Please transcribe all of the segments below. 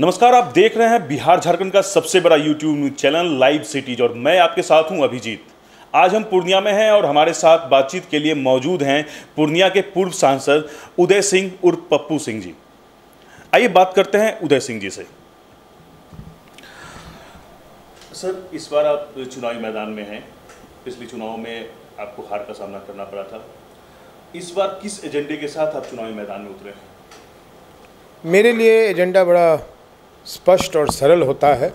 नमस्कार आप देख रहे हैं बिहार झारखंड का सबसे बड़ा YouTube news channel live cities और मैं आपके साथ हूँ अभिजीत। आज हम पूर्णिया में हैं और हमारे साथ बातचीत के लिए मौजूद हैं पूर्णिया के पूर्व सांसद उदय सिंह उर्फ़ पप्पू सिंह जी। आइए बात करते हैं उदय सिंह जी से। सर इस बार आप चुनावी मैदान में हैं। पिछले चुनाव में आपको हार का सामना करना पड़ा था। इस बार किस एजेंडे के साथ आप चुनावी मैदान में उतरे हैं? मेरे लिए एजेंडा बड़ा स्पष्ट और सरल होता है।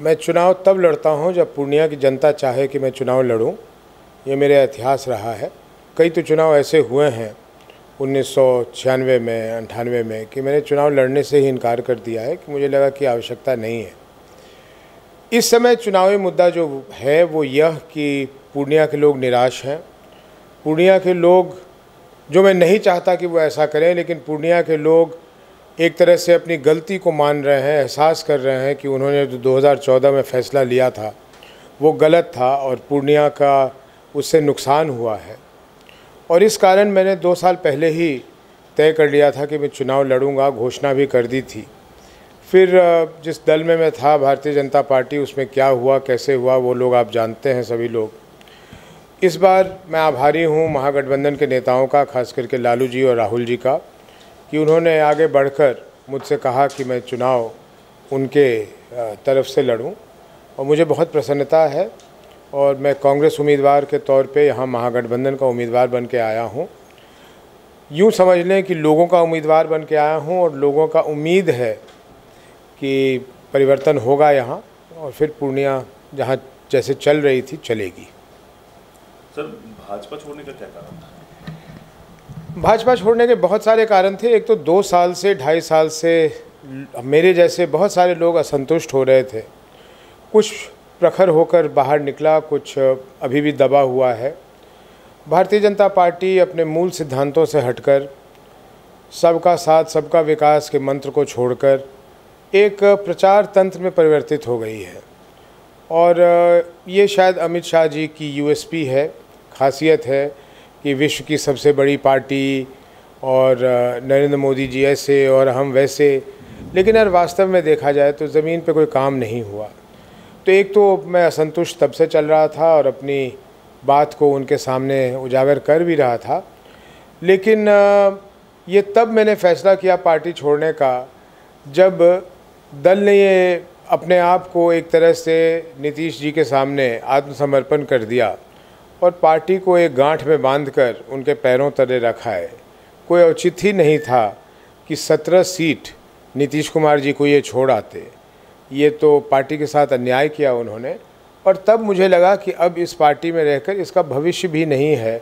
मैं चुनाव तब लड़ता हूँ जब पूर्णिया की जनता चाहे कि मैं चुनाव लड़ूं। ये मेरा इतिहास रहा है। कई तो चुनाव ऐसे हुए हैं, उन्नीस सौ छियानवे में, अंठानवे में, कि मैंने चुनाव लड़ने से ही इनकार कर दिया है कि मुझे लगा कि आवश्यकता नहीं है। इस समय चुनावी मुद्दा जो है वो यह कि पूर्णिया के लोग निराश हैं। पूर्णिया के लोग, जो मैं नहीं चाहता कि वो ऐसा करें, लेकिन पूर्णिया के लोग एक तरह से अपनी गलती को मान रहे हैं, एहसास कर रहे हैं कि उन्होंने जो 2014 में फ़ैसला लिया था, वो गलत था और पूर्णिया का उससे नुकसान हुआ है। और इस कारण मैंने दो साल पहले ही तय कर लिया था कि मैं चुनाव लड़ूँगा, घोषणा भी कर दी थी। फिर जिस दल में मैं था, भारतीय जनता पार्टी, उसमें क्या हुआ, कैसे हुआ, वो लोग आप जानते हैं, सभी लोग। इस बार मैं आभारी हूँ महागठबंधन के नेताओं का खास करके लालू जी और राहुल जी का। कि उन्होंने आगे बढ़कर मुझसे कहा कि मैं चुनाव उनके तरफ़ से लड़ूं। और मुझे बहुत प्रसन्नता है और मैं कांग्रेस उम्मीदवार के तौर पे यहाँ महागठबंधन का उम्मीदवार बन के आया हूँ। यूँ समझ लें कि लोगों का उम्मीदवार बन के आया हूँ और लोगों का उम्मीद है कि परिवर्तन होगा यहाँ और फिर पूर्णिया जहाँ जैसे चल रही थी चलेगी। सर, भाजपा छोड़ने का क्या कारण था? भाजपा छोड़ने के बहुत सारे कारण थे। एक तो दो साल से, ढाई साल से मेरे जैसे बहुत सारे लोग असंतुष्ट हो रहे थे। कुछ प्रखर होकर बाहर निकला, कुछ अभी भी दबा हुआ है। भारतीय जनता पार्टी अपने मूल सिद्धांतों से हटकर, सबका साथ, सबका विकास के मंत्र को छोड़कर एक प्रचार तंत्र में परिवर्तित हो गई है। और ये शायद अमित शाह जी की यूएसपी है, खासियत है। कि विश्व की सबसे बड़ी पार्टी और नरेंद्र मोदी जी ऐसे और हम वैसे। लेकिन यार वास्तव में देखा जाए तो ज़मीन पे कोई काम नहीं हुआ। तो एक तो मैं असंतुष्ट तब से चल रहा था और अपनी बात को उनके सामने उजागर कर भी रहा था। लेकिन ये तब मैंने फैसला किया पार्टी छोड़ने का, जब दल ने ये अपने आप को एक तरह से नीतीश जी के सामने आत्मसमर्पण कर दिया। और पार्टी को एक गांठ में बांधकर उनके पैरों तले रखा है। कोई औचित ही नहीं था कि सत्रह सीट नीतीश कुमार जी को ये छोड़ आते। ये तो पार्टी के साथ अन्याय किया उन्होंने। और तब मुझे लगा कि अब इस पार्टी में रहकर इसका भविष्य भी नहीं है,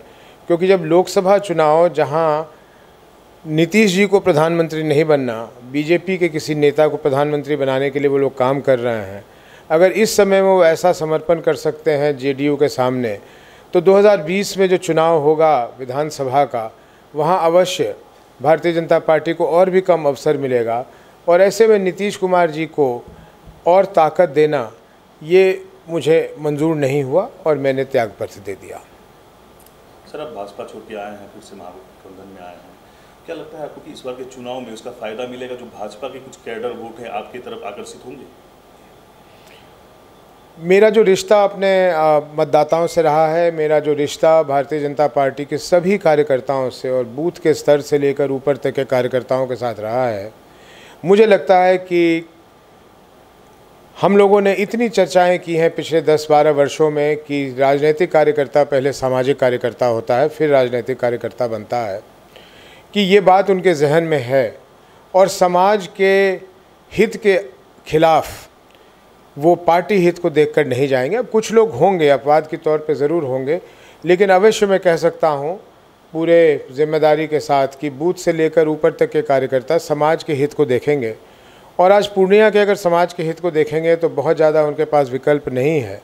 क्योंकि जब लोकसभा चुनाव, जहाँ नीतीश जी को प्रधानमंत्री नहीं बनना, बीजेपी के किसी नेता को प्रधानमंत्री बनाने के लिए वो लोग काम कर रहे हैं, अगर इस समय में वो ऐसा समर्पण कर सकते हैं जेडीयू के सामने तो 2020 में जो चुनाव होगा विधानसभा का, वहाँ अवश्य भारतीय जनता पार्टी को और भी कम अवसर मिलेगा। और ऐसे में नीतीश कुमार जी को और ताकत देना, ये मुझे मंजूर नहीं हुआ और मैंने त्याग पत्र दे दिया। सर, आप भाजपा छोड़ के आए हैं, फिर से महागठबंधन में आए हैं। क्या लगता है आपको कि इस बार के चुनाव में उसका फ़ायदा मिलेगा? जो भाजपा के कुछ कैडर वोट हैं, आपकी तरफ़ आकर्षित होंगे? मेरा जो रिश्ता अपने मतदाताओं से रहा है, मेरा जो रिश्ता भारतीय जनता पार्टी के सभी कार्यकर्ताओं से और बूथ के स्तर से लेकर ऊपर तक के कार्यकर्ताओं के साथ रहा है, मुझे लगता है कि हम लोगों ने इतनी चर्चाएँ की हैं पिछले 10-12 वर्षों में कि राजनीतिक कार्यकर्ता पहले सामाजिक कार्यकर्ता होता है, फिर राजनीतिक कार्यकर्ता बनता है, कि ये बात उनके जहन में है और समाज के हित के खिलाफ़ वो पार्टी हित को देखकर नहीं जाएँगे। अब कुछ लोग होंगे, अपवाद के तौर पे ज़रूर होंगे, लेकिन अवश्य मैं कह सकता हूँ, पूरे ज़िम्मेदारी के साथ कि बूथ से लेकर ऊपर तक के कार्यकर्ता समाज के हित को देखेंगे। और आज पूर्णिया के अगर समाज के हित को देखेंगे तो बहुत ज़्यादा उनके पास विकल्प नहीं है।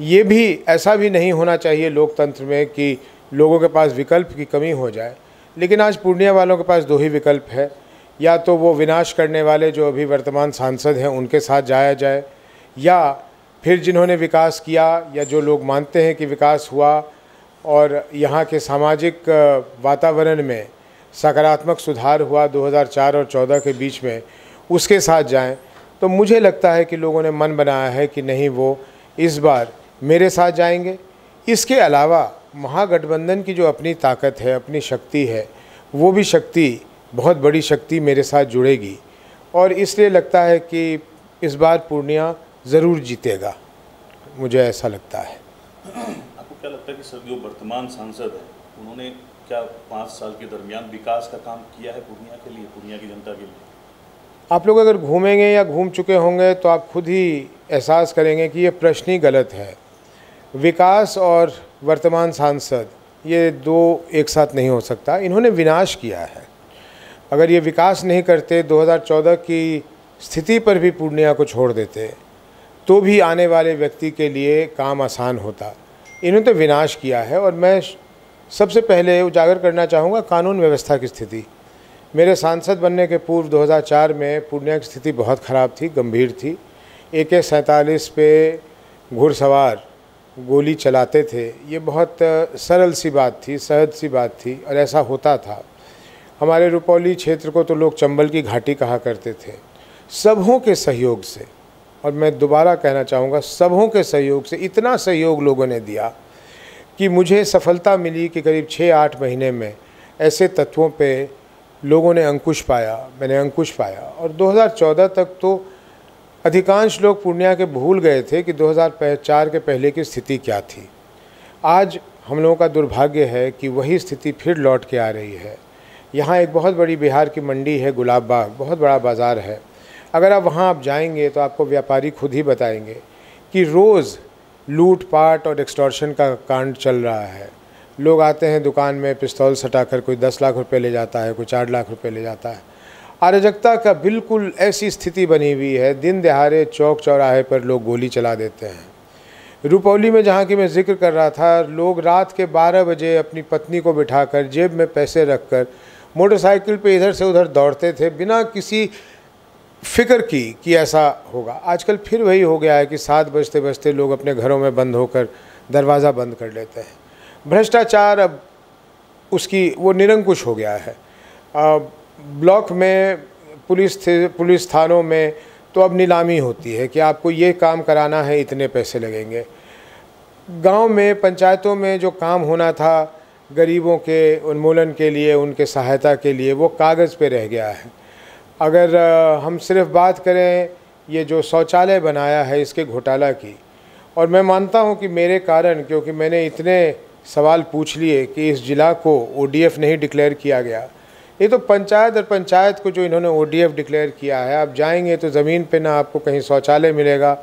ये भी, ऐसा भी नहीं होना चाहिए लोकतंत्र में कि लोगों के पास विकल्प की कमी हो जाए। लेकिन आज पूर्णिया वालों के पास दो ही विकल्प है। या तो वो विनाश करने वाले जो अभी वर्तमान सांसद हैं, उनके साथ जाया जाए या फिर जिन्होंने विकास किया या जो लोग मानते हैं कि विकास हुआ और यहाँ के सामाजिक वातावरण में सकारात्मक सुधार हुआ 2004 और 14 के बीच में, उसके साथ जाएँ तो मुझे लगता है कि लोगों ने मन बनाया है कि नहीं वो इस बार मेरे साथ जाएँगे। इसके अलावा महागठबंधन की जो अपनी ताकत है, अपनी शक्ति है, वो भी शक्ति, बहुत बड़ी शक्ति मेरे साथ जुड़ेगी। और इसलिए लगता है कि इस बार पूर्णिया ज़रूर जीतेगा मुझे ऐसा लगता है। आपको क्या लगता है कि सर जो वर्तमान सांसद हैं उन्होंने क्या पाँच साल के दरमियान विकास का काम किया है पूर्णिया के लिए पूर्णिया की जनता के लिए? आप लोग अगर घूमेंगे या घूम चुके होंगे तो आप खुद ही एहसास करेंगे कि ये प्रश्न ही गलत है। विकास और वर्तमान सांसद ये दो एक साथ नहीं हो सकता इन्होंने विनाश किया है। अगर ये विकास नहीं करते 2014 की स्थिति पर भी पूर्णिया को छोड़ देते तो भी आने वाले व्यक्ति के लिए काम आसान होता। इन्होंने तो विनाश किया है और मैं सबसे पहले उजागर करना चाहूँगा कानून व्यवस्था की स्थिति। मेरे सांसद बनने के पूर्व 2004 में पूर्णिया की स्थिति बहुत ख़राब थी, गंभीर थी। ए के सैंतालीस पे घुड़सवार गोली चलाते थे। ये बहुत सरल सी बात थी, सहज सी बात थी और ऐसा होता था। हमारे रुपौली क्षेत्र को तो लोग चंबल की घाटी कहा करते थे। सबों के सहयोग से और मैं दोबारा कहना चाहूँगा, सबों के सहयोग से, इतना सहयोग लोगों ने दिया कि मुझे सफलता मिली कि करीब छः आठ महीने में ऐसे तत्वों पे लोगों ने अंकुश पाया, मैंने अंकुश पाया। और 2014 तक तो अधिकांश लोग पूर्णिया के भूल गए थे कि 2004 के पहले की स्थिति क्या थी। आज हम लोगों का दुर्भाग्य है कि वही स्थिति फिर लौट के आ रही है। यहाँ एक बहुत बड़ी बिहार की मंडी है, गुलाब बाग, बहुत बड़ा बाज़ार है। अगर आप वहाँ आप जाएँगे तो आपको व्यापारी खुद ही बताएँगे कि रोज़ लूट पाट और एक्सटॉर्शन का कांड चल रहा है। लोग आते हैं दुकान में, पिस्तौल सटाकर कोई दस लाख रुपए ले जाता है, कोई चार लाख रुपए ले जाता है। अराजकता का बिल्कुल ऐसी स्थिति बनी हुई है, दिन दहाड़े चौक चौराहे पर लोग गोली चला देते हैं। रुपौली में जहाँ की मैं ज़िक्र कर रहा था, लोग रात के 12 बजे अपनी पत्नी को बिठाकर जेब में पैसे रखकर मोटरसाइकिल पे इधर से उधर दौड़ते थे। बिना किसी फ़िक्र की कि ऐसा होगा। आजकल फिर वही हो गया है कि सात बजते बजते लोग अपने घरों में बंद होकर दरवाज़ा बंद कर लेते हैं। भ्रष्टाचार अब उसकी, वो निरंकुश हो गया है। ब्लॉक में, पुलिस थे, पुलिस थानों में तो अब नीलामी होती है कि आपको ये काम कराना है, इतने पैसे लगेंगे। गाँव में, पंचायतों में जो काम होना था, गरीबों के उन्मूलन के लिए, उनके सहायता के लिए, वो कागज़ पे रह गया है। अगर हम सिर्फ़ बात करें ये जो शौचालय बनाया है इसके घोटाला की, और मैं मानता हूँ कि मेरे कारण, क्योंकि मैंने इतने सवाल पूछ लिए कि इस ज़िला को ओडीएफ नहीं डिक्लेयर किया गया। ये तो पंचायत और पंचायत को जो इन्होंने ओडीएफ डिक्लेयर किया है, आप जाएँगे तो ज़मीन पे ना आपको कहीं शौचालय मिलेगा।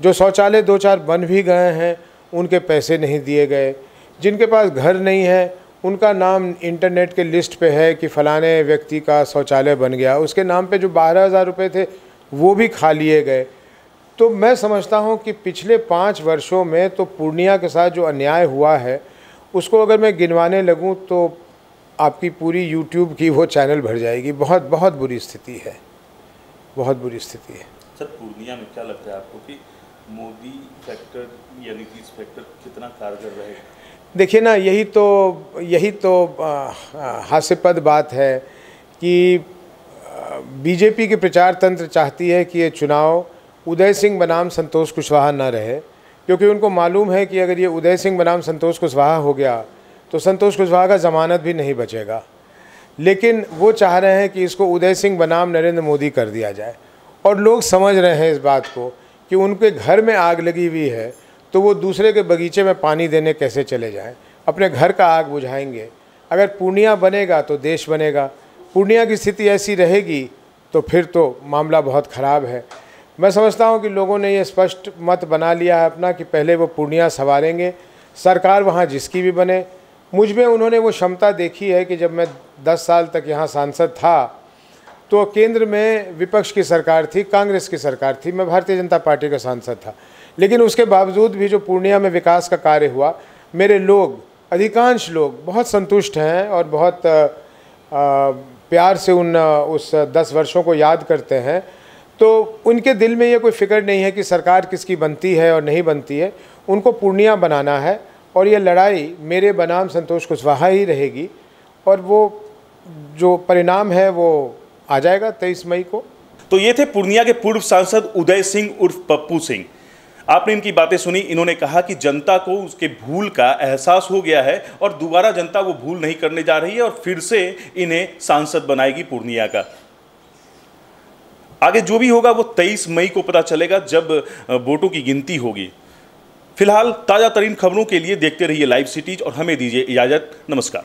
जो शौचालय दो चार बन भी गए हैं, उनके पैसे नहीं दिए गए। जिनके पास घर नहीं है उनका नाम इंटरनेट के लिस्ट पे है कि फ़लाने व्यक्ति का शौचालय बन गया। उसके नाम पे जो बारह हज़ार रुपये थे, वो भी खा लिए गए। तो मैं समझता हूँ कि पिछले पाँच वर्षों में तो पूर्णिया के साथ जो अन्याय हुआ है, उसको अगर मैं गिनवाने लगूँ तो आपकी पूरी यूट्यूब की वो चैनल भर जाएगी। बहुत बहुत बुरी स्थिति है। बहुत बुरी स्थिति है। सर, पूर्णिया में क्या लगता है आपको कि मोदी फैक्टर या नीतीश फैक्टर कितना कारगर रहेगा? देखिए ना, यही तो यही तो हास्यपद बात है कि बीजेपी के प्रचार तंत्र चाहती है कि ये चुनाव उदय सिंह बनाम संतोष कुशवाहा न रहे, क्योंकि उनको मालूम है कि अगर ये उदय सिंह बनाम संतोष कुशवाहा हो गया तो संतोष कुशवाहा का ज़मानत भी नहीं बचेगा। लेकिन वो चाह रहे हैं कि इसको उदय सिंह बनाम नरेंद्र मोदी कर दिया जाए। और लोग समझ रहे हैं इस बात को कि उनके घर में आग लगी हुई है तो वो दूसरे के बगीचे में पानी देने कैसे चले जाएँ? अपने घर का आग बुझाएँगे। अगर पूर्णिया बनेगा तो देश बनेगा। पूर्णिया की स्थिति ऐसी रहेगी तो फिर तो मामला बहुत ख़राब है। मैं समझता हूँ कि लोगों ने ये स्पष्ट मत बना लिया है अपना कि पहले वो पूर्णिया संवारेंगे। सरकार वहाँ जिसकी भी बने। मुझमें उन्होंने वो क्षमता देखी है कि जब मैं दस साल तक यहाँ सांसद था तो केंद्र में विपक्ष की सरकार थी, कांग्रेस की सरकार थी। मैं भारतीय जनता पार्टी का सांसद था। लेकिन उसके बावजूद भी जो पूर्णिया में विकास का कार्य हुआ, मेरे लोग, अधिकांश लोग बहुत संतुष्ट हैं और बहुत प्यार से उन, उस दस वर्षों को याद करते हैं। तो उनके दिल में ये कोई फ़िक्र नहीं है कि सरकार किसकी बनती है और नहीं बनती है। उनको पूर्णिया बनाना है और ये लड़ाई मेरे बनाम संतोष कुशवाहा ही रहेगी। और वो जो परिणाम है वो आ जाएगा तेईस मई को। तो ये थे पूर्णिया के पूर्व सांसद उदय सिंह उर्फ़ पप्पू सिंह। आपने इनकी बातें सुनी, इन्होंने कहा कि जनता को उसके भूल का एहसास हो गया है और दोबारा जनता वो भूल नहीं करने जा रही है और फिर से इन्हें सांसद बनाएगी पूर्णिया का। आगे जो भी होगा वो 23 मई को पता चलेगा जब वोटों की गिनती होगी। फ़िलहाल ताज़ा तरीन खबरों के लिए देखते रहिए लाइव सिटीज़ और हमें दीजिए इजाज़त। नमस्कार।